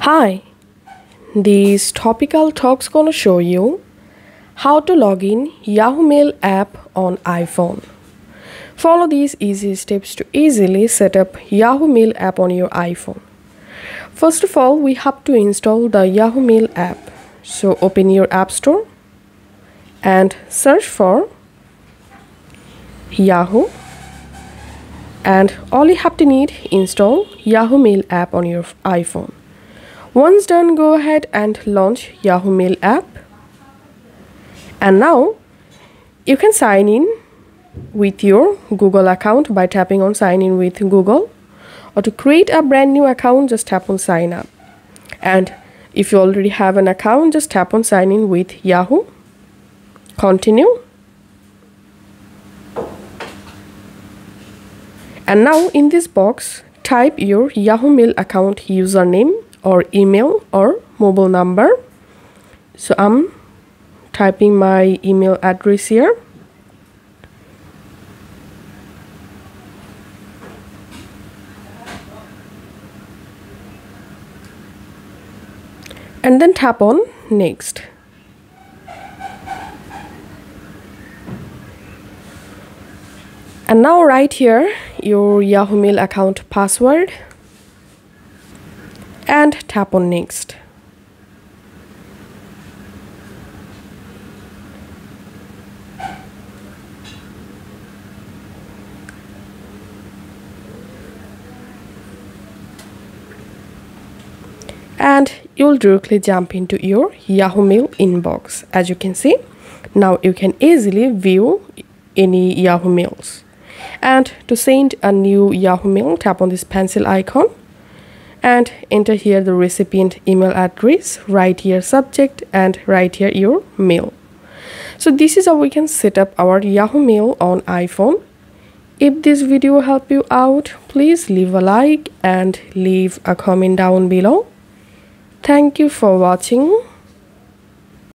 Hi, this topical talk's gonna show you how to log in Yahoo Mail app on iPhone. Follow these easy steps to easily set up Yahoo Mail app on your iPhone. First of all, we have to install the Yahoo Mail app. So open your App Store and search for Yahoo and all you have to need install Yahoo Mail app on your iPhone. Once done, go ahead and launch Yahoo Mail app. And now you can sign in with your Google account by tapping on sign in with Google or to create a brand new account just tap on sign up. And if you already have an account just tap on sign in with Yahoo. Continue. And now in this box type your Yahoo Mail account username or email or mobile number. So I'm typing my email address here. And then tap on next. And now right here your Yahoo Mail account password and tap on next. and you'll directly jump into your Yahoo Mail inbox. As you can see now you can easily view any Yahoo Mails. And to send a new Yahoo Mail tap on this pencil icon and enter here the recipient email address write here subject and write here your mail. So this is how we can set up our yahoo mail on iphone. If this video helped you out please leave a like and leave a comment down below. Thank you for watching